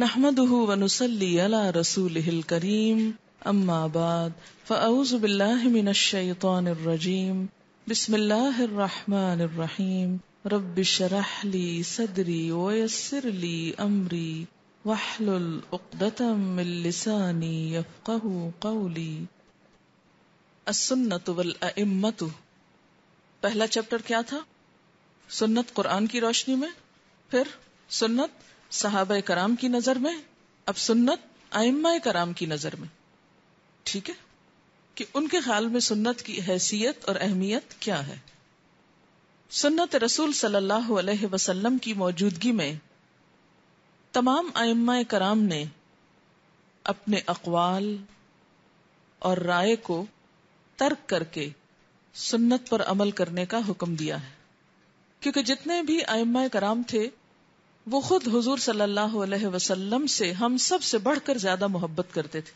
نحمده ونصلي على رسوله الكريم. اما بعد فاعوذ بالله من الشيطان الرجيم. بسم الله الرحمن الرحيم. رب اشرح لي صدري ويسر لي امري واحلل عقدة من لساني يفقهوا قولي. السنت والائمت پہلا چیپٹر کیا تھا؟ سنت قرآن کی روشنی میں. پھر سنت صحابہ کرام کی نظر میں، اب سنت ائمہ کرام کی نظر میں۔ ٹھیک ہے؟ کہ ان کے خیال میں سنت کی حیثیت اور اہمیت کیا ہے۔ سنت رسول صلی اللہ علیہ وسلم کی موجودگی میں تمام ائمہ کرام نے اپنے اقوال اور رائے کو ترک کر کے سنت پر عمل کرنے کا حکم دیا ہے۔ کیونکہ جتنے بھی ائمہ کرام تھے وہ خود حضور صلی اللہ علیہ وسلم سے ہم سب سے بڑھ کر زیادہ محبت کرتے تھے۔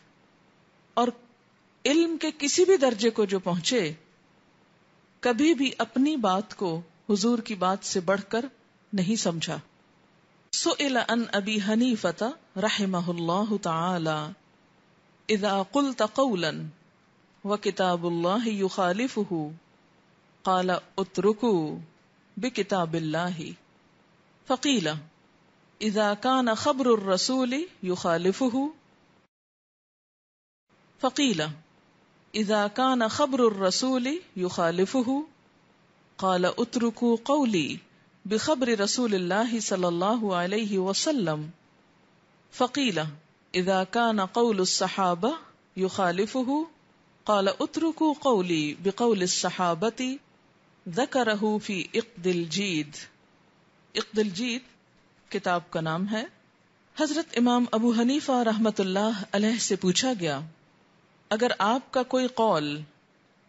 اور علم کے کسی بھی درجے کو جو پہنچے، کبھی بھی اپنی بات کو حضور کی بات سے بڑھ کر نہیں سمجھا۔ سو ان ابی ہنی فتح اللہ تعالی، اذا قلت قولا و کتاب اللہ یخالف قال اترکو بکتاب اللہ فقیلا إذا كان خبر الرسول يخالفه فقيل إذا كان خبر الرسول يخالفه قال اتركوا قولي بخبر رسول الله صلى الله عليه وسلم. فقيل إذا كان قول الصحابة يخالفه قال اتركوا قولي بقول الصحابة ذكره في إقد الجيد. إقد الجيد کتاب کا نام ہے۔ حضرت امام ابو حنیفہ رحمت اللہ علیہ سے پوچھا گیا، اگر آپ کا کوئی قول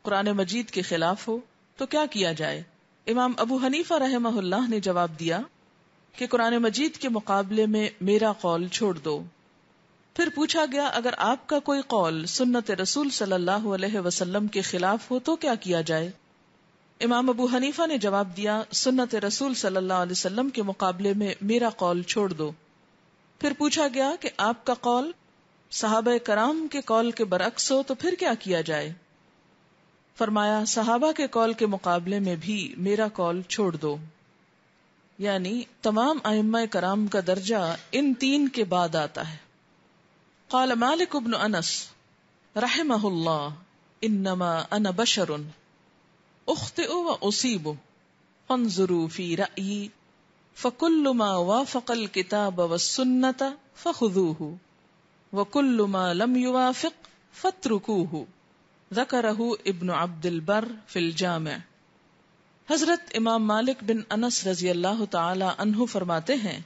قرآن مجید کے خلاف ہو تو کیا کیا جائے؟ امام ابو حنیفہ رحمہ اللہ نے جواب دیا کہ قرآن مجید کے مقابلے میں میرا قول چھوڑ دو۔ پھر پوچھا گیا، اگر آپ کا کوئی قول سنت رسول صلی اللہ علیہ وسلم کے خلاف ہو تو کیا کیا جائے؟ امام ابو حنیفہ نے جواب دیا، سنت رسول صلی اللہ علیہ وسلم کے مقابلے میں میرا قول چھوڑ دو۔ پھر پوچھا گیا کہ آپ کا قول صحابہ کرام کے قول کے برعکس ہو تو پھر کیا کیا جائے؟ فرمایا، صحابہ کے قول کے مقابلے میں بھی میرا قول چھوڑ دو۔ یعنی تمام ائمہ کرام کا درجہ ان تین کے بعد آتا ہے۔ قال مالک ابن انس رحمہ اللہ، انما انا بشرن اخطئ و اصیب. فانظروا فی رأیی. فکل ما وافق الكتاب والسنة فخذوه. وکل ما لم يوافق فترکوه ذکرہ ابن عبد البر فی الجامع. حضرت امام مالک بن انس رضی اللہ تعالی عنہ فرماتے ہیں،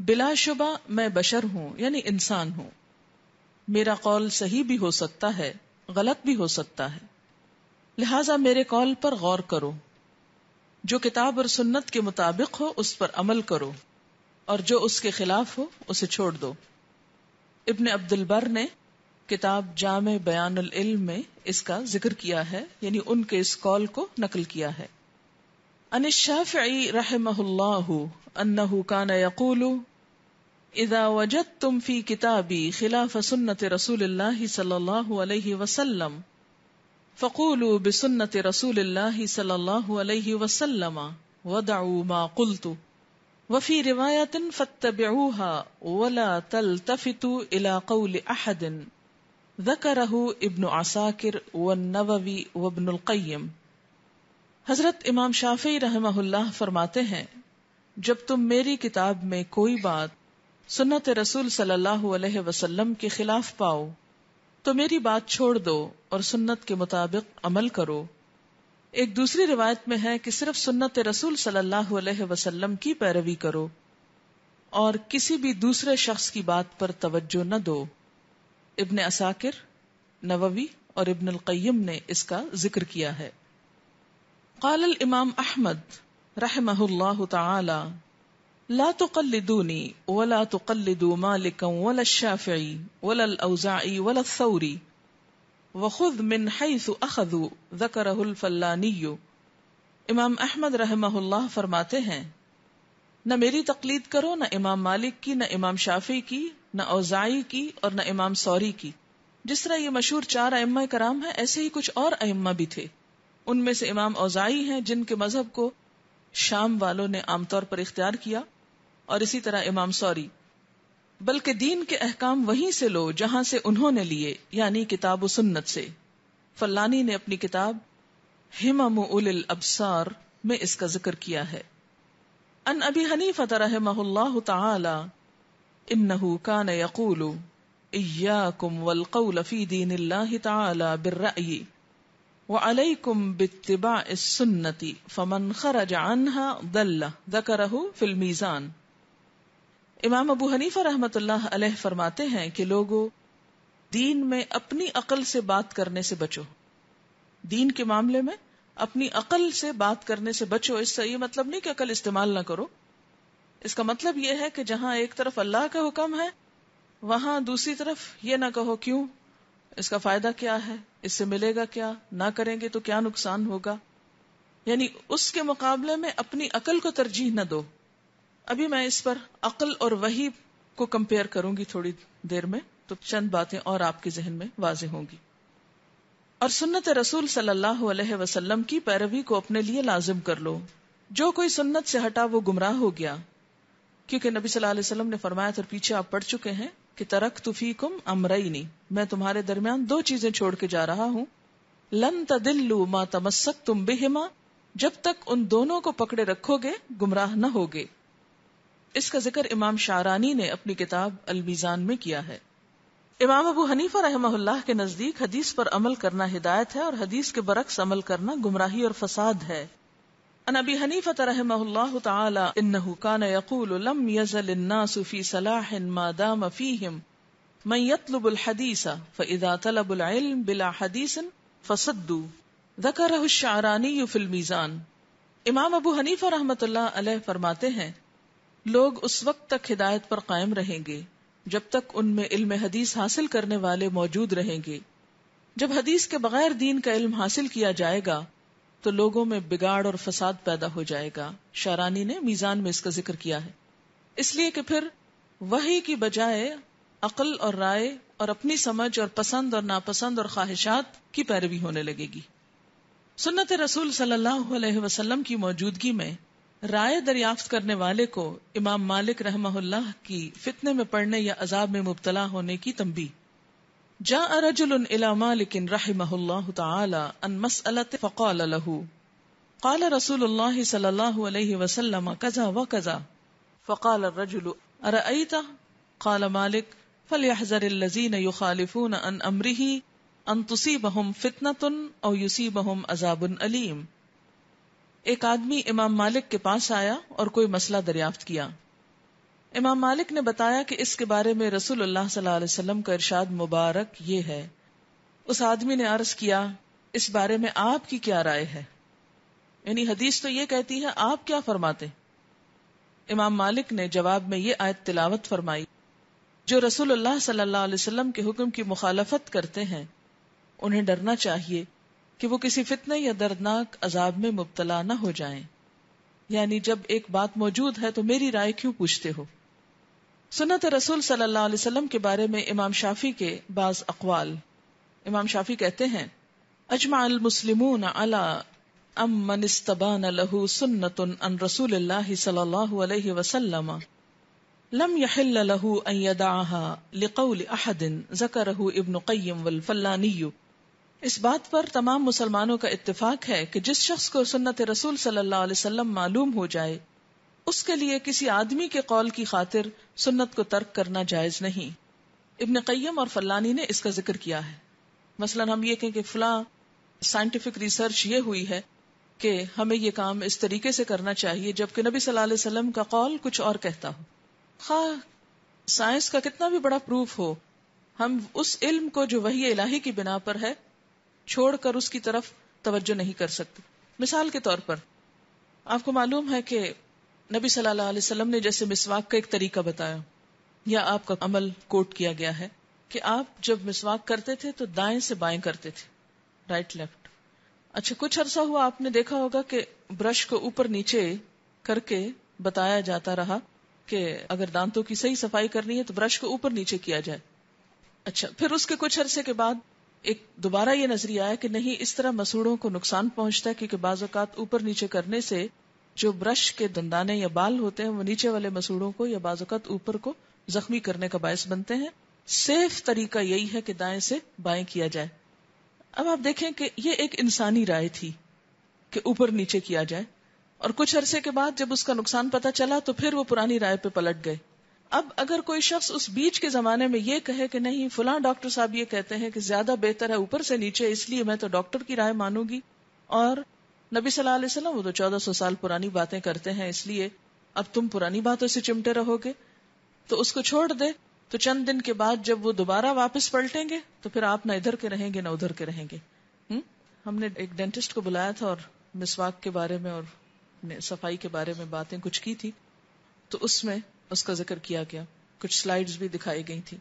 بلا شبہ میں بشر ہوں یعنی انسان ہوں۔ میرا قول صحیح بھی ہو سکتا ہے، غلط بھی ہو سکتا ہے۔ لہذا میرے کال پر غور کرو۔ جو کتاب اور سنت کے مطابق ہو، اس پر عمل کرو۔ اور جو اس کے خلاف ہو، اسے چھوڑ دو۔ ابن عبد البر نے کتاب جامع بیان العلم میں اس کا ذکر کیا ہے یعنی ان کے اس کال کو نقل کیا ہے۔ ان الشافعی رحمہ اللہ انہو کان یقول، اذا وجدتم فی کتابی خلاف سنت رسول اللہ صلی اللہ علیہ وسلم فقولوا بسنت رسول اللہ صلی اللہ علیہ وسلم ودعوا ما قلت وفي رواية فاتبعوها ولا تلتفتوا إلى قول أحد ذكره ابن عساكر والنووي وابن القيم حضرت امام شافعی رحمہ اللہ فرماتے ہیں، جب تم میری کتاب میں کوئی بات سنت رسول صلی اللہ علیہ وسلم کے خلاف پاؤ، تو میری بات چھوڑ دو اور سنت کے مطابق عمل کرو۔ ایک دوسری روایت میں ہے کہ صرف سنت رسول صلی اللہ علیہ وسلم کی پیروی کرو اور کسی بھی دوسرے شخص کی بات پر توجہ نہ دو۔ ابن اساکر نووی اور ابن القیم نے اس کا ذکر کیا ہے۔ قال الامام احمد رحمہ اللہ تعالی، لا تقلدوني ولا تقلدوا مالكا ولا الشافعي ولا الاوزاعي ولا الثوري وخذ من حيث اخذوا ذكره الفلاني. امام احمد رحمہ اللہ فرماتے ہیں، نہ میری تقلید کرو، نہ امام مالک کی، نہ امام شافی کی، نہ اوزائی کی اور نہ امام سوری کی۔ جس طرح یہ مشہور چار ائمہ کرام ہے ایسے ہی کچھ اور ائمہ بھی تھے۔ ان میں سے امام اوزائی ہیں، جن کے مذہب کو شام والوں نے عام طور پر اختیار کیا اور اسی طرح امام سوری۔ بلکہ دین کے احکام وہیں سے لو جہاں سے انہوں نے لیے یعنی کتاب و سنت سے۔ فلانی نے اپنی کتاب ہمم اول الابصار میں اس کا ذکر کیا ہے۔ ان ابی حنیفہ رحمہ اللہ تعالی انہو کان یقول ایاکم والقول فی دین اللہ تعالی بالرأی وعلیکم باتباع السنتی فمن خرج عنها ضل ذکرہ فی المیزان۔ امام ابو حنیفہ رحمت اللہ علیہ فرماتے ہیں کہ لوگوں دین میں اپنی عقل سے بات کرنے سے بچو۔ دین کے معاملے میں اپنی عقل سے بات کرنے سے بچو۔ اس سے یہ مطلب نہیں کہ عقل استعمال نہ کرو۔ اس کا مطلب یہ ہے کہ جہاں ایک طرف اللہ کا حکم ہے، وہاں دوسری طرف یہ نہ کہو کیوں، اس کا فائدہ کیا ہے، اس سے ملے گا کیا، نہ کریں گے تو کیا نقصان ہوگا؟ یعنی اس کے مقابلے میں اپنی عقل کو ترجیح نہ دو۔ ابھی میں اس پر عقل اور وہی کو کمپیئر کروں گی تھوڑی دیر میں، تو چند باتیں اور آپ کے ذہن میں واضح ہوں گی۔ اور سنت رسول صلی اللہ علیہ وسلم کی پیروی کو اپنے لیے لازم کر لو۔ جو کوئی سنت سے ہٹا وہ گمراہ ہو گیا۔ کیونکہ نبی صلی اللہ علیہ وسلم نے فرمایا تھا، پیچھے آپ پڑھ چکے ہیں کہ ترک تفی کم امرئی میں تمہارے درمیان دو چیزیں چھوڑ کے جا رہا ہوں۔ لن تدلو ما تمسک تم بہما، جب تک ان دونوں کو پکڑے رکھو گے، گمراہ نہ ہوگے۔ اس کا ذکر امام شارانی نے اپنی کتاب المیزان میں کیا ہے۔ امام ابو حنیفہ رحمہ اللہ کے نزدیک حدیث پر عمل کرنا ہدایت ہے اور حدیث کے برعکس عمل کرنا گمراہی اور فساد ہے۔ ان ابی حنیفہ رحمہ اللہ تعالی انه كان يقول لم يزل الناس في صلاح ما دام فيهم من يطلب الحديث فاذا طلب العلم بلا حديث فصدوا ذكره الشعراني في الميزان امام ابو حنیفہ رحمۃ اللہ علیہ فرماتے ہیں لوگ اس وقت تک ہدایت پر قائم رہیں گے جب تک ان میں علم حدیث حاصل کرنے والے موجود رہیں گے۔ جب حدیث کے بغیر دین کا علم حاصل کیا جائے گا، تو لوگوں میں بگاڑ اور فساد پیدا ہو جائے گا۔ شارانی نے میزان میں اس کا ذکر کیا ہے۔ اس لیے کہ پھر وہی کی بجائے عقل اور رائے اور اپنی سمجھ اور پسند اور ناپسند اور خواہشات کی پیروی ہونے لگے گی۔ سنت رسول صلی اللہ علیہ وسلم کی موجودگی میں رائے دریافت کرنے والے کو امام مالک رحمہ اللہ کی فتنے میں پڑنے یا عذاب میں مبتلا ہونے کی تمبی جا رجل الى مالک رحمہ اللہ تعالی ان مسئلت فقال له۔ قال رسول اللہ صلی اللہ علیہ وسلم کذا وکذا۔ فقال الرجل ارأيت قال مالک فليحذر الذين يخالفون عن امره ان تصيبهم فتنة او يصيبهم عذاب علیم۔ ایک آدمی امام مالک کے پاس آیا اور کوئی مسئلہ دریافت کیا۔ امام مالک نے بتایا کہ اس کے بارے میں رسول اللہ صلی اللہ علیہ وسلم کا ارشاد مبارک یہ ہے۔ اس آدمی نے عرض کیا، اس بارے میں آپ کی کیا رائے ہے؟ یعنی حدیث تو یہ کہتی ہے، آپ کیا فرماتے؟ امام مالک نے جواب میں یہ آیت تلاوت فرمائی، جو رسول اللہ صلی اللہ علیہ وسلم کے حکم کی مخالفت کرتے ہیں، انہیں ڈرنا چاہیے۔ کہ وہ کسی فتنے یا دردناک عذاب میں مبتلا نہ ہو جائیں۔ یعنی جب ایک بات موجود ہے تو میری رائے کیوں پوچھتے ہو؟ سنت رسول صلی اللہ علیہ وسلم کے بارے میں امام شافی کے بعض اقوال۔ امام شافی کہتے ہیں، اجمع المسلمون علی ام من استبان له سنت ان رسول اللہ صلی اللہ علیہ وسلم۔ لم يحل له ان يدعها لقول احد ذکره ابن قیم والفلانی۔ اس بات پر تمام مسلمانوں کا اتفاق ہے کہ جس شخص کو سنت رسول صلی اللہ علیہ وسلم معلوم ہو جائے، اس کے لیے کسی آدمی کے قول کی خاطر سنت کو ترک کرنا جائز نہیں۔ ابن قیم اور فلانی نے اس کا ذکر کیا ہے۔ مثلا ہم یہ کہیں کہ فلاں سائنٹیفک ریسرچ یہ ہوئی ہے کہ ہمیں یہ کام اس طریقے سے کرنا چاہیے جبکہ نبی صلی اللہ علیہ وسلم کا قول کچھ اور کہتا ہو۔ خواہ سائنس کا کتنا بھی بڑا پروف ہو، ہم اس علم کو جو وہی الہی کی بنا پر ہے چھوڑ کر اس کی طرف توجہ نہیں کر سکتے مثال کے طور پر آپ کو معلوم ہے کہ نبی صلی اللہ علیہ وسلم نے جیسے مسواک کا ایک طریقہ بتایا یا آپ کا عمل کوٹ کیا گیا ہے کہ آپ جب مسواک کرتے تھے تو دائیں سے بائیں کرتے تھے رائٹ لیفٹ اچھا کچھ عرصہ ہوا، آپ نے دیکھا ہوگا کہ برش کو اوپر نیچے کر کے بتایا جاتا رہا کہ اگر دانتوں کی صحیح صفائی کرنی ہے تو برش کو اوپر نیچے کیا جائے۔ اچھا پھر اس کے کچھ عرصے کے بعد ایک دوبارہ یہ نظریہ آیا کہ نہیں، اس طرح مسوڑوں کو نقصان پہنچتا ہے، کیونکہ بعض اوقات اوپر نیچے کرنے سے جو برش کے دندانے یا بال ہوتے ہیں، وہ نیچے والے مسوڑوں کو یا بعض اوقات اوپر کو زخمی کرنے کا باعث بنتے ہیں۔ سیف طریقہ یہی ہے کہ دائیں سے بائیں کیا جائے۔ اب آپ دیکھیں کہ یہ ایک انسانی رائے تھی کہ اوپر نیچے کیا جائے۔ اور کچھ عرصے کے بعد جب اس کا نقصان پتا چلا تو پھر وہ پرانی رائے پہ پلٹ گئے۔ اب اگر کوئی شخص اس بیچ کے زمانے میں یہ کہے کہ نہیں، فلاں ڈاکٹر صاحب یہ کہتے ہیں کہ زیادہ بہتر ہے اوپر سے نیچے، اس لیے میں تو ڈاکٹر کی رائے مانوں گی۔ اور نبی صلی اللہ علیہ وسلم وہ تو چودہ سو سال پرانی باتیں کرتے ہیں، اس لیے اب تم پرانی باتوں سے چمٹے رہو گے۔ تو اس کو چھوڑ دے۔ تو چند دن کے بعد جب وہ دوبارہ واپس پلٹیں گے، تو پھر آپ نہ ادھر کے رہیں گے، نہ ادھر کے رہیں گے۔ ہم؟ نے ایک ڈینٹسٹ کو بلایا تھا اور مسواک کے بارے میں اور صفائی کے بارے میں باتیں کچھ کی تھی۔ تو اس میں اس کا ذکر کیا گیا۔ کچھ سلائیڈز بھی دکھائی گئی تھی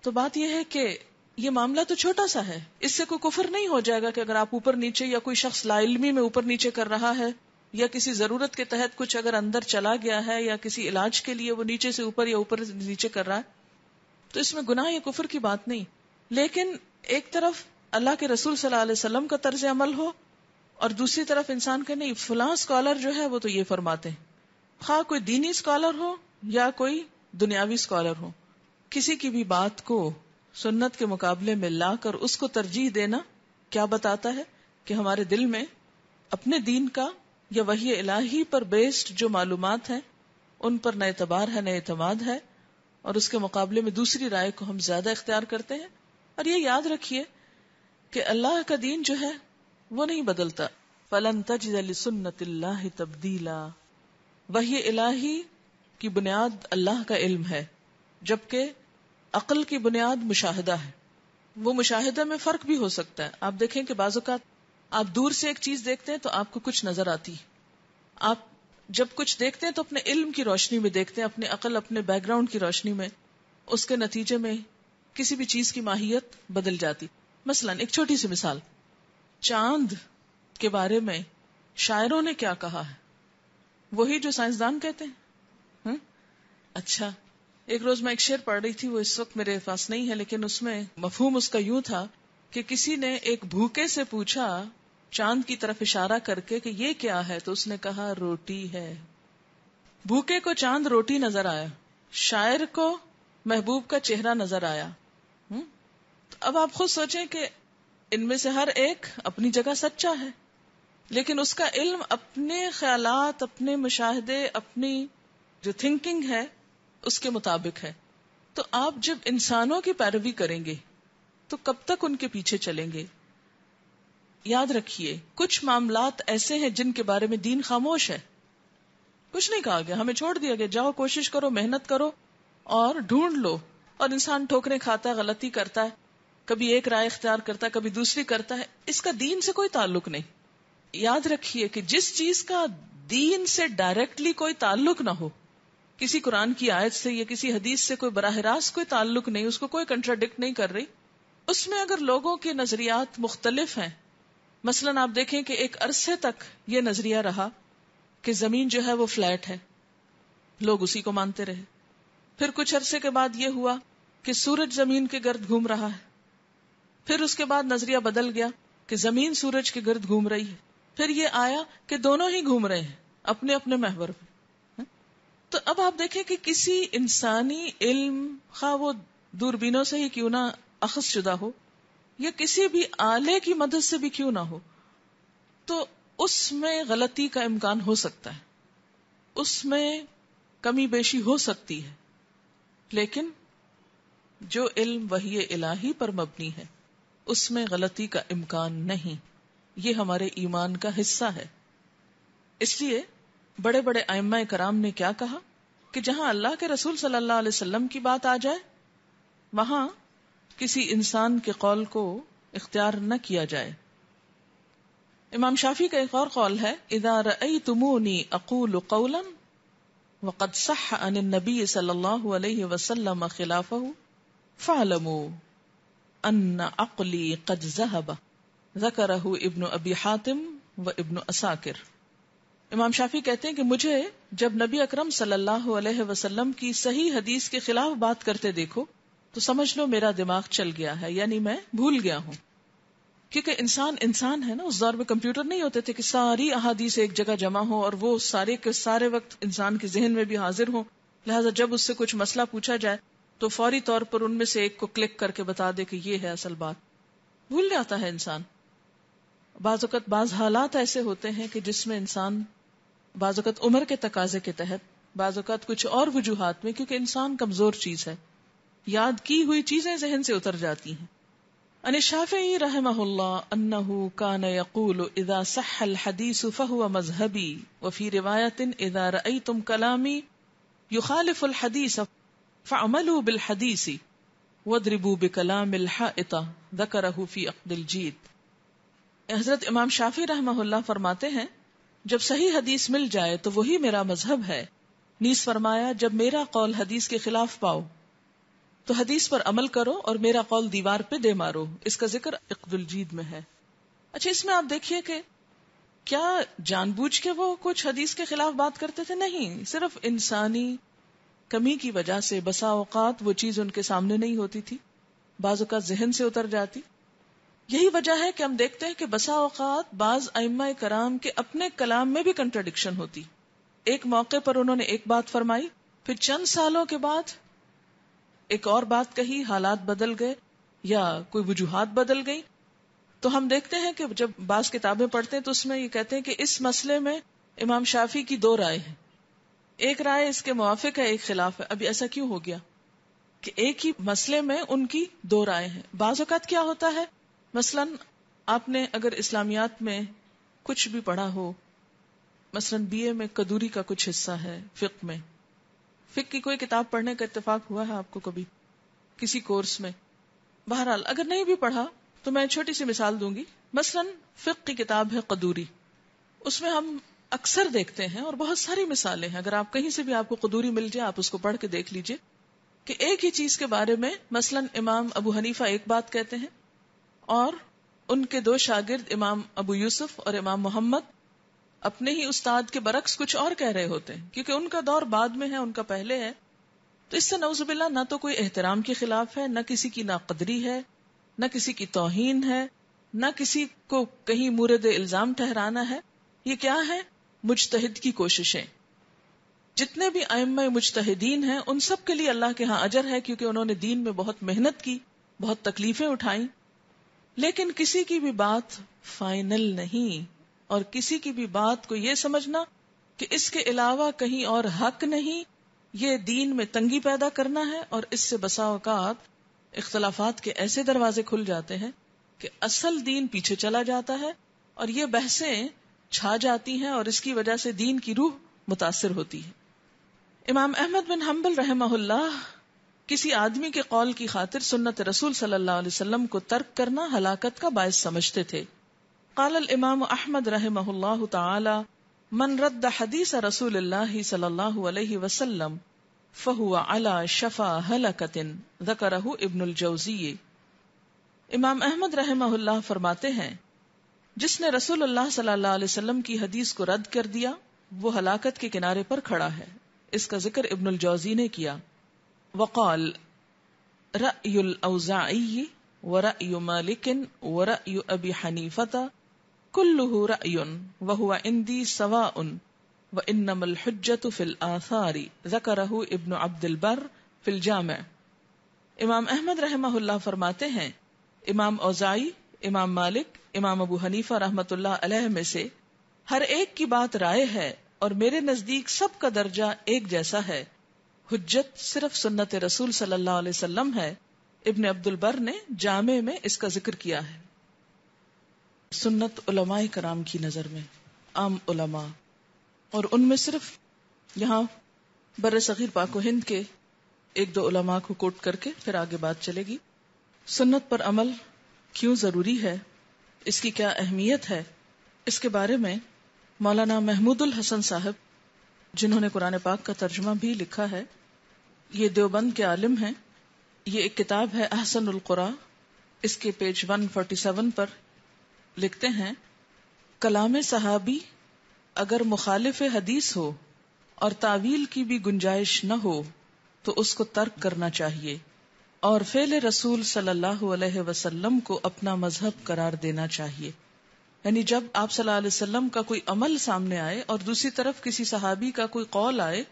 تو بات یہ ہے کہ یہ معاملہ تو چھوٹا سا ہے۔ اس سے کوئی کفر نہیں ہو جائے گا کہ اگر آپ اوپر نیچے یا کوئی شخص لا علمی میں اوپر نیچے کر رہا ہے یا کسی ضرورت کے تحت کچھ اگر اندر چلا گیا ہے یا کسی علاج کے لیے وہ نیچے سے اوپر یا اوپر سے نیچے کر رہا ہے، تو اس میں گناہ یا کفر کی بات نہیں۔ لیکن ایک طرف اللہ کے رسول صلی اللہ علیہ وسلم کا طرز عمل ہو اور دوسری طرف انسان کے نہیں، فلاں اسکالر جو ہے وہ تو یہ فرماتے ہیں۔ خواہ کوئی دینی اسکالر ہو یا کوئی دنیاوی اسکالر ہو، کسی کی بھی بات کو سنت کے مقابلے میں لا کر اس کو ترجیح دینا کیا بتاتا ہے کہ ہمارے دل میں اپنے دین کا یا وہی الہی پر بیسڈ جو معلومات ہیں، ان پر نئے اعتبار ہے نئے اعتماد ہے، اور اس کے مقابلے میں دوسری رائے کو ہم زیادہ اختیار کرتے ہیں۔ اور یہ یاد رکھیے کہ اللہ کا دین جو ہے، وہ نہیں بدلتا۔ فلن تجد سنت اللہ تبدیلا وہی الہی کی بنیاد اللہ کا علم ہے، جبکہ عقل کی بنیاد مشاہدہ ہے۔ وہ مشاہدہ میں فرق بھی ہو سکتا ہے۔ آپ دیکھیں کہ بعض اوقات آپ دور سے ایک چیز دیکھتے ہیں تو آپ کو کچھ نظر آتی آپ جب کچھ دیکھتے ہیں تو اپنے علم کی روشنی میں دیکھتے ہیں، اپنے عقل، اپنے بیک گراؤنڈ کی روشنی میں اس کے نتیجے میں کسی بھی چیز کی ماہیت بدل جاتی۔ مثلا ایک چھوٹی سی مثال، چاند کے بارے میں شاعروں نے کیا کہا ہے؟ وہی جو سائنسدان کہتے ہیں۔ اچھا ایک روز میں ایک شعر پڑھ رہی تھی، وہ اس وقت میرے پاس نہیں ہے، لیکن اس میں مفہوم اس کا یوں تھا کہ کسی نے ایک بھوکے سے پوچھا، چاند کی طرف اشارہ کر کے کہ یہ کیا ہے؟ تو اس نے کہا، روٹی ہے۔ بھوکے کو چاند روٹی نظر آیا۔ شاعر کو محبوب کا چہرہ نظر آیا۔ اب آپ خود سوچیں کہ ان میں سے ہر ایک اپنی جگہ سچا ہے، لیکن اس کا علم اپنے خیالات، اپنے مشاہدے، اپنی جو تھنکنگ ہے اس کے مطابق ہے۔ تو آپ جب انسانوں کی پیروی کریں گے، تو کب تک ان کے پیچھے چلیں گے؟ یاد رکھیے، کچھ معاملات ایسے ہیں جن کے بارے میں دین خاموش ہے۔ کچھ نہیں کہا گیا، ہمیں چھوڑ دیا گیا۔ جاؤ، کوشش کرو، محنت کرو اور ڈھونڈ لو۔ اور انسان ٹھوکرے کھاتا ہے، غلطی کرتا ہے، کبھی ایک رائے اختیار کرتا ہے، کبھی دوسری کرتا ہے۔ اس کا دین سے کوئی تعلق نہیں۔ یاد رکھیے کہ جس چیز کا دین سے ڈائریکٹلی کوئی تعلق نہ ہو کسی قرآن کی آیت سے یا کسی حدیث سے کوئی براہ راست کوئی تعلق نہیں، اس کو کوئی کنٹراڈکٹ نہیں کر رہی۔ اس میں اگر لوگوں کے نظریات مختلف ہیں، مثلا آپ دیکھیں کہ ایک عرصے تک یہ نظریہ رہا کہ زمین جو ہے وہ فلیٹ ہے، لوگ اسی کو مانتے رہے۔ پھر کچھ عرصے کے بعد یہ ہوا کہ سورج زمین کے گرد گھوم رہا ہے۔ پھر اس کے بعد نظریہ بدل گیا کہ زمین سورج کے گرد گھوم رہی ہے۔ پھر یہ آیا کہ دونوں ہی گھوم رہے ہیں، اپنے اپنے محور پہ تو اب آپ دیکھیں کہ کسی انسانی علم، خواہ وہ دوربینوں سے ہی کیوں نہ اخذ شدہ ہو، یا کسی بھی آلے کی مدد سے بھی کیوں نہ ہو، تو اس میں غلطی کا امکان ہو سکتا ہے۔ اس میں کمی بیشی ہو سکتی ہے۔ لیکن جو علم وہی الہی پر مبنی ہے، اس میں غلطی کا امکان نہیں۔ یہ ہمارے ایمان کا حصہ ہے۔ اس لیے بڑے بڑے ائمہ کرام نے کیا کہا کہ جہاں اللہ کے رسول صلی اللہ علیہ وسلم کی بات آ جائے، وہاں کسی انسان کے قول کو اختیار نہ کیا جائے۔ امام شافی کا ایک اور قول ہے، اذا رأيتموني اقول قولا وقد صح عن النبي صلی اللہ علیہ وسلم خلافه فاعلموا ان عقلی قد ذهب۔ ذکرہ ابن ابی حاتم و ابن اساکر امام شافی کہتے ہیں کہ مجھے جب نبی اکرم صلی اللہ علیہ وسلم کی صحیح حدیث کے خلاف بات کرتے دیکھو تو سمجھ لو میرا دماغ چل گیا ہے یعنی میں بھول گیا ہوں۔ کیونکہ انسان انسان ہے نا، اس دور میں کمپیوٹر نہیں ہوتے تھے کہ ساری احادیث ایک جگہ جمع ہو اور وہ سارے کے سارے وقت انسان کے ذہن میں بھی حاضر ہوں۔ لہٰذا جب اس سے کچھ مسئلہ پوچھا جائے تو فوری طور پر ان میں سے ایک کو کلک کر کے بتا دے کہ یہ ہے اصل بات۔ بھول جاتا ہے انسان۔ بعض اوقات بعض حالات ایسے ہوتے ہیں کہ جس میں انسان بعض اوقات عمر کے تقاضے کے تحت، بعض اوقات کچھ اور وجوہات میں، کیونکہ انسان کمزور چیز ہے۔ یاد کی ہوئی چیزیں ذہن سے اتر جاتی ہیں۔ ان شافعی رحمہ اللہ انه كان يقول اذا صح الحديث فهو مذهبي وفي روايه اذا رايتم كلامي يخالف الحديث فعملوا بالحديث واضربوا بكلام الحائط ذكره في عقد الجيد حضرت امام شافی رحمہ اللہ فرماتے ہیں جب صحیح حدیث مل جائے تو وہی میرا مذہب ہے۔ نیز فرمایا، جب میرا قول حدیث کے خلاف پاؤ، تو حدیث پر عمل کرو اور میرا قول دیوار پہ دے مارو۔ اس کا ذکر اقد الجید میں ہے۔ اچھا اس میں آپ دیکھیے کہ کیا جان بوجھ کے وہ کچھ حدیث کے خلاف بات کرتے تھے؟ نہیں، صرف انسانی کمی کی وجہ سے بسا اوقات وہ چیز ان کے سامنے نہیں ہوتی تھی۔ بعض اوقات ذہن سے اتر جاتی۔ یہی وجہ ہے کہ ہم دیکھتے ہیں کہ بسا اوقات بعض ائمہ کرام کے اپنے کلام میں بھی کنٹرڈکشن ہوتی۔ ایک موقع پر انہوں نے ایک بات فرمائی، پھر چند سالوں کے بعد ایک اور بات کہی، حالات بدل گئے یا کوئی وجوہات بدل گئی تو ہم دیکھتے ہیں کہ جب بعض کتابیں پڑھتے ہیں تو اس میں یہ کہتے ہیں کہ اس مسئلے میں امام شافی کی دو رائے ہیں۔ ایک رائے اس کے موافق ہے، ایک خلاف ہے۔ ابھی ایسا کیوں ہو گیا؟ کہ ایک ہی مسئلے میں ان کی دو رائے ہیں۔ بعض اوقات کیا ہوتا ہے؟ مثلا آپ نے اگر اسلامیات میں کچھ بھی پڑھا ہو، مثلا بی اے میں کدوری کا کچھ حصہ ہے، فقہ میں فک کی کوئی کتاب پڑھنے کا اتفاق ہوا ہے آپ کو کبھی؟ کسی کورس میں؟ بہرحال اگر نہیں بھی پڑھا تو میں چھوٹی سی مثال دوں گی۔ مثلا فک کی کتاب ہے قدوری۔ اس میں ہم اکثر دیکھتے ہیں اور بہت ساری مثالیں ہیں۔ اگر آپ کہیں سے بھی آپ کو قدوری مل جائے، آپ اس کو پڑھ کے دیکھ لیجیے کہ ایک ہی چیز کے بارے میں مثلا امام ابو حنیفہ ایک بات کہتے ہیں۔ اور ان کے دو شاگرد امام ابو یوسف اور امام محمد اپنے ہی استاد کے برعکس کچھ اور کہہ رہے ہوتے ہیں، کیونکہ ان کا دور بعد میں ہے، ان کا پہلے ہے۔ تو اس سے نوز باللہ نہ تو کوئی احترام کے خلاف ہے، نہ کسی کی ناقدری ہے، نہ کسی کی توہین ہے، نہ کسی کو کہیں مورد الزام ٹھہرانا ہے۔ یہ کیا ہے مجتہد کی کوششیں۔ جتنے بھی ائمہ مجتہدین ہیں، ان سب کے لیے اللہ کے ہاں اجر ہے، کیونکہ انہوں نے دین میں بہت محنت کی، بہت تکلیفیں اٹھائیں۔ لیکن کسی کی بھی بات فائنل نہیں اور کسی کی بھی بات کو یہ سمجھنا کہ اس کے علاوہ کہیں اور حق نہیں، یہ دین میں تنگی پیدا کرنا ہے اور اس سے بسا اوقات اختلافات کے ایسے دروازے کھل جاتے ہیں کہ اصل دین پیچھے چلا جاتا ہے اور یہ بحثیں چھا جاتی ہیں اور اس کی وجہ سے دین کی روح متاثر ہوتی ہے۔ امام احمد بن حنبل رحمہ اللہ کسی آدمی کے قول کی خاطر سنت رسول صلی اللہ علیہ وسلم کو ترک کرنا ہلاکت کا باعث سمجھتے تھے۔ قال الامام احمد رحمہ اللہ تعالی، من رد حدیث رسول اللہ صلی اللہ علیہ وسلم، فہو علی شفا حلقت ذکرہ ابن الجوزی۔ امام احمد رحمہ اللہ فرماتے ہیں، جس نے رسول اللہ صلی اللہ علیہ وسلم کی حدیث کو رد کر دیا، وہ ہلاکت کے کنارے پر کھڑا ہے۔ اس کا ذکر ابن الجوزی نے کیا۔ وقال رأی الاوزاعی ورأی مالک ورأی ابی حنیفتا کلہ رأیون وہو اندی سواء و انم الحجت فی الاثار ذکرہ ابن عبد البر فی الجامع. امام احمد رحمہ اللہ فرماتے ہیں، امام اوزائی امام مالک، امام ابو حنیفہ رحمت اللہ علیہ میں سے ہر ایک کی بات رائے ہے اور میرے نزدیک سب کا درجہ ایک جیسا ہے۔ حجت صرف سنت رسول صلی اللہ علیہ وسلم ہے۔ ابن عبد البر نے جامع میں اس کا ذکر کیا ہے۔ سنت علماء کرام کی نظر میں، عام علماء۔ اور ان میں صرف یہاں بر صغیر پاک و ہند کے ایک دو علماء کو کوٹ کر کے پھر آگے بات چلے گی۔ سنت پر عمل کیوں ضروری ہے؟ اس کی کیا اہمیت ہے؟ اس کے بارے میں مولانا محمود الحسن صاحب جنہوں نے قرآن پاک کا ترجمہ بھی لکھا ہے، یہ دیوبند کے عالم ہیں۔ یہ ایک کتاب ہے، احسن القرا اس کے پیج 147 پر لکھتے ہیں، کلام صحابی اگر مخالف حدیث ہو اور تعویل کی بھی گنجائش نہ ہو، تو اس کو ترک کرنا چاہیے۔ اور فعل رسول صلی اللہ علیہ وسلم کو اپنا مذہب قرار دینا چاہیے۔ یعنی جب آپ صلی اللہ علیہ وسلم کا کوئی عمل سامنے آئے اور دوسری طرف کسی صحابی کا کوئی قول آئے،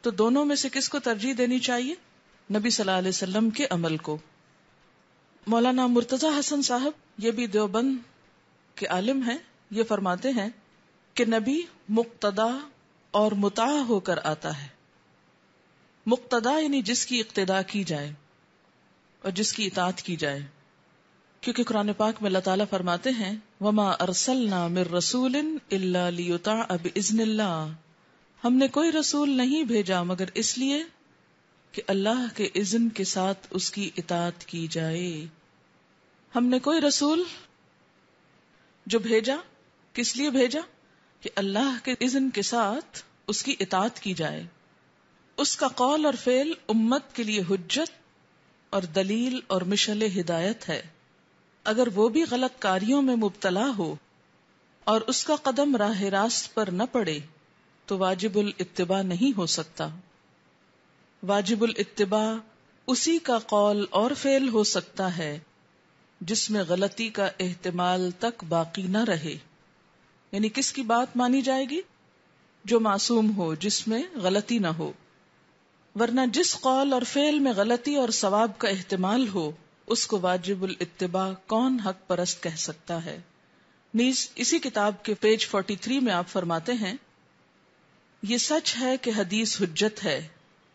تو دونوں میں سے کس کو ترجیح دینی چاہیے؟ نبی صلی اللہ علیہ وسلم کے عمل کو۔ مولانا مرتضی حسن صاحب یہ بھی دیوبند کے عالم ہیں، یہ فرماتے ہیں کہ نبی مقتدا اور متا ہو کر آتا ہے۔ مقتدا یعنی جس کی اقتدا کی جائے اور جس کی اطاعت کی جائے۔ کیونکہ قرآن پاک میں اللہ تعالیٰ فرماتے ہیں، وما ارسلنا من رسول الا لیطاع باذن اللہ ہم نے کوئی رسول نہیں بھیجا، مگر اس لیے کہ اللہ کے اذن کے ساتھ اس کی اطاعت کی جائے۔ ہم نے کوئی رسول جو بھیجا، کس لیے بھیجا؟ کہ اللہ کے اذن کے ساتھ اس کی اطاعت کی جائے۔ اس کا قول اور فعل امت کے لیے حجت اور دلیل اور مشل ہدایت ہے۔ اگر وہ بھی غلط کاریوں میں مبتلا ہو اور اس کا قدم راہ راست پر نہ پڑے، تو واجب الاتباع نہیں ہو سکتا۔ واجب الاتباع اسی کا قول اور فعل ہو سکتا ہے جس میں غلطی کا احتمال تک باقی نہ رہے۔ یعنی کس کی بات مانی جائے گی؟ جو معصوم ہو، جس میں غلطی نہ ہو۔ ورنہ جس قول اور فعل میں غلطی اور ثواب کا احتمال ہو اس کو واجب الاتباع کون حق پرست کہہ سکتا ہے؟ نیز، اسی کتاب کے پیج 43 میں آپ فرماتے ہیں، یہ سچ ہے کہ حدیث حجت ہے،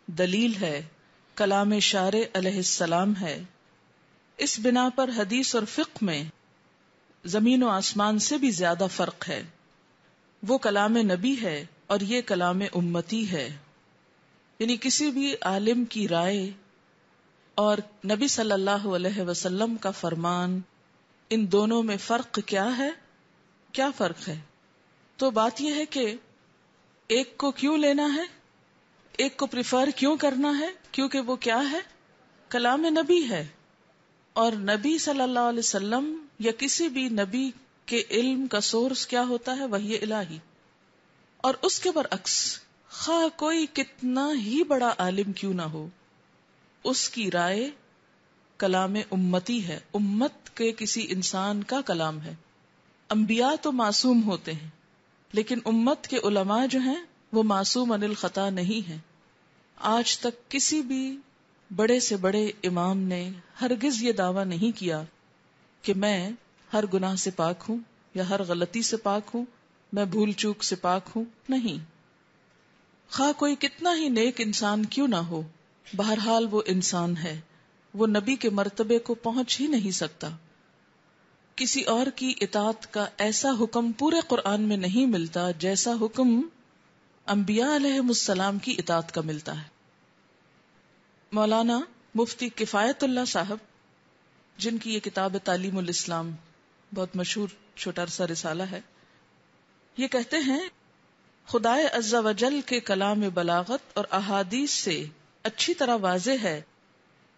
دلیل ہے، کلام شار علیہ السلام ہے۔ اس بنا پر حدیث اور فقہ میں زمین و آسمان سے بھی زیادہ فرق ہے۔ وہ کلام نبی ہے اور یہ کلام امتی ہے۔ یعنی کسی بھی عالم کی رائے اور نبی صلی اللہ علیہ وسلم کا فرمان، ان دونوں میں فرق کیا ہے؟ کیا فرق ہے؟ تو بات یہ ہے کہ ایک کو کیوں لینا ہے؟ ایک کو پریفر کیوں کرنا ہے؟ کیونکہ وہ کیا ہے؟ کلام نبی ہے۔ اور نبی صلی اللہ علیہ وسلم یا کسی بھی نبی کے علم کا سورس کیا ہوتا ہے؟ وہی الہی۔ اور اس کے برعکس، خواہ کوئی کتنا ہی بڑا عالم کیوں نہ ہو اس کی رائے کلام امتی ہے۔ امت کے کسی انسان کا کلام ہے۔ انبیاء تو معصوم ہوتے ہیں، لیکن امت کے علماء جو ہیں، وہ معصوم ان الخطا نہیں ہے آج تک کسی بھی بڑے سے بڑے امام نے ہرگز یہ دعویٰ نہیں کیا کہ میں ہر گناہ سے پاک ہوں یا ہر غلطی سے پاک ہوں، میں بھول چوک سے پاک ہوں، نہیں۔ خواہ کوئی کتنا ہی نیک انسان کیوں نہ ہو بہرحال وہ انسان ہے۔ وہ نبی کے مرتبے کو پہنچ ہی نہیں سکتا۔ کسی اور کی اطاعت کا ایسا حکم پورے قرآن میں نہیں ملتا جیسا حکم انبیاء علیہ السلام کی اطاعت کا ملتا ہے۔ مولانا مفتی کفایت اللہ صاحب، جن کی یہ کتاب تعلیم الاسلام بہت مشہور چھوٹا سا رسالہ ہے، یہ کہتے ہیں، خدائے وجل کے کلام بلاغت اور احادیث سے اچھی طرح واضح ہے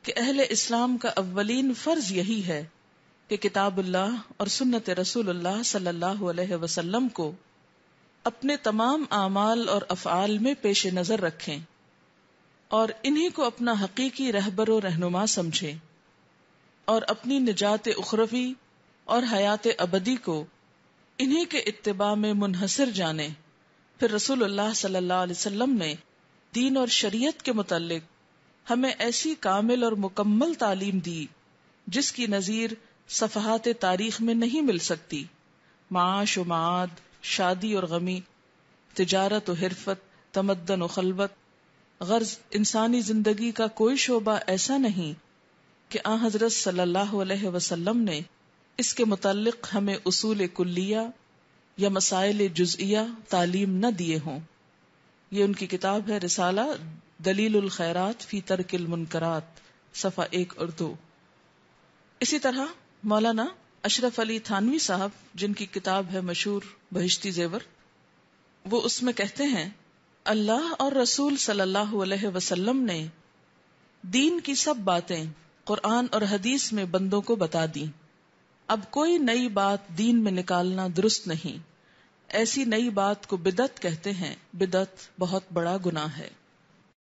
کہ اہل اسلام کا اولین فرض یہی ہے کہ کتاب اللہ اور سنت رسول اللہ صلی اللہ علیہ وسلم کو اپنے تمام اعمال اور افعال میں پیش نظر رکھیں اور انہی کو اپنا حقیقی رہبر و رہنما سمجھے اور اپنی نجات اخروی اور حیات ابدی کو انہی کے اتباع میں منحصر جانے پھر رسول اللہ صلی اللہ علیہ وسلم نے دین اور شریعت کے متعلق ہمیں ایسی کامل اور مکمل تعلیم دی جس کی نظیر صفحات تاریخ میں نہیں مل سکتی۔ معاش و معاد، شادی اور غمی، تجارت و حرفت، تمدن و خلبت غرض انسانی زندگی کا کوئی شعبہ ایسا نہیں کہ آ حضرت صلی اللہ علیہ وسلم نے اس کے متعلق ہمیں اصول کلیہ یا مسائل جزئیہ تعلیم نہ دیے ہوں۔ یہ ان کی کتاب ہے، رسالہ دلیل الخیرات فی ترک المنکرات، صفحہ ایک اور دو۔ اسی طرح مولانا اشرف علی تھانوی صاحب، جن کی کتاب ہے مشہور بہشتی زیور، وہ اس میں کہتے ہیں، اللہ اور رسول صلی اللہ علیہ وسلم نے دین کی سب باتیں قرآن اور حدیث میں بندوں کو بتا دی اب کوئی نئی بات دین میں نکالنا درست نہیں۔ ایسی نئی بات کو بدت کہتے ہیں بدت بہت بڑا گناہ ہے۔